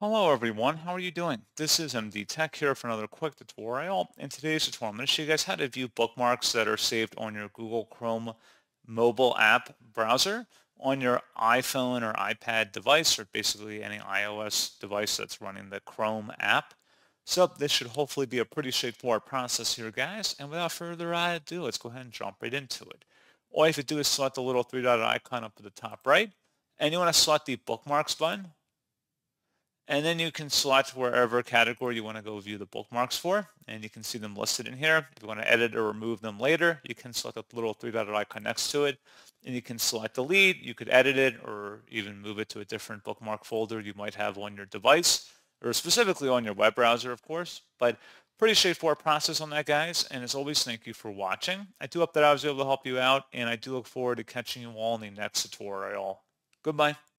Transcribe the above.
Hello everyone, how are you doing? This is MD Tech here for another quick tutorial. In today's tutorial, I'm going to show you guys how to view bookmarks that are saved on your Google Chrome mobile app browser on your iPhone or iPad device or basically any iOS device that's running the Chrome app. So this should hopefully be a pretty straightforward process here guys and without further ado let's go ahead and jump right into it. All you have to do is select the little three-dot icon up at the top right and you want to select the bookmarks button and then you can select wherever category you want to go view the bookmarks for, and you can see them listed in here. If you want to edit or remove them later, you can select the little three-dotted icon next to it, and you can select delete. You could edit it or even move it to a different bookmark folder you might have on your device, or specifically on your web browser, of course. But pretty straightforward process on that, guys. And as always, thank you for watching. I do hope that I was able to help you out, and I do look forward to catching you all in the next tutorial. Goodbye.